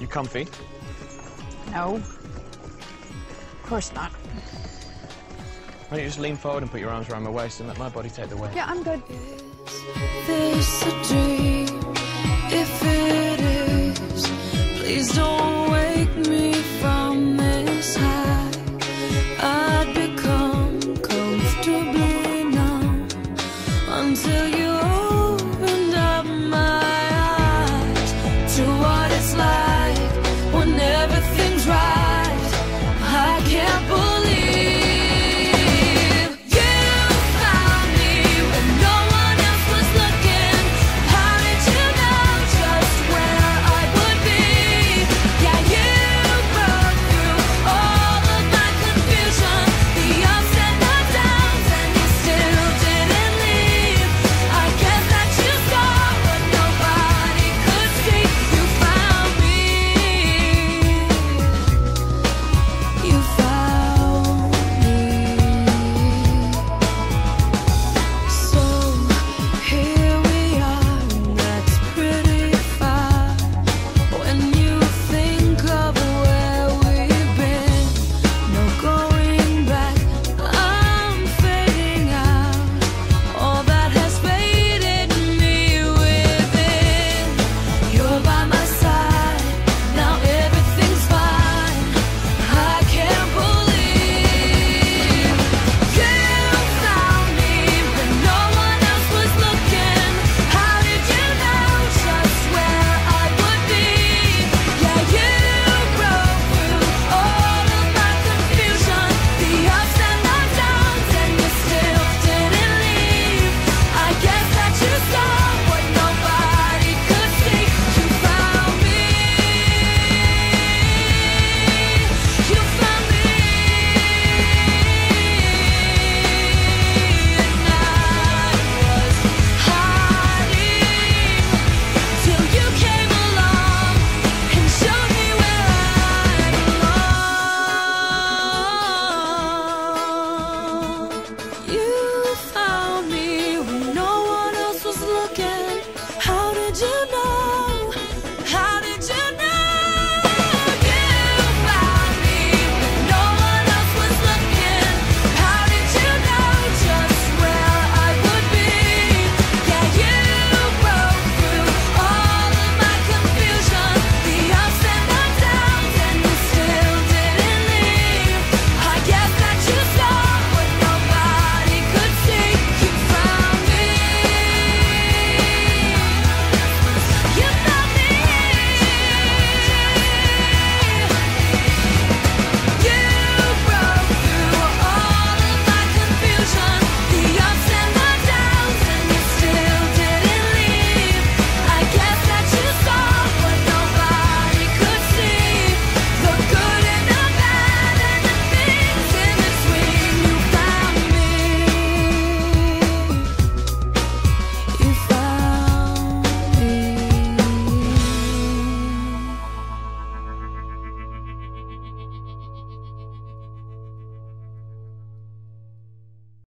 You comfy? No. Of course not. Why don't you just lean forward and put your arms around my waist and let my body take the weight? Yeah, I'm good. this a dream? If it is, please don't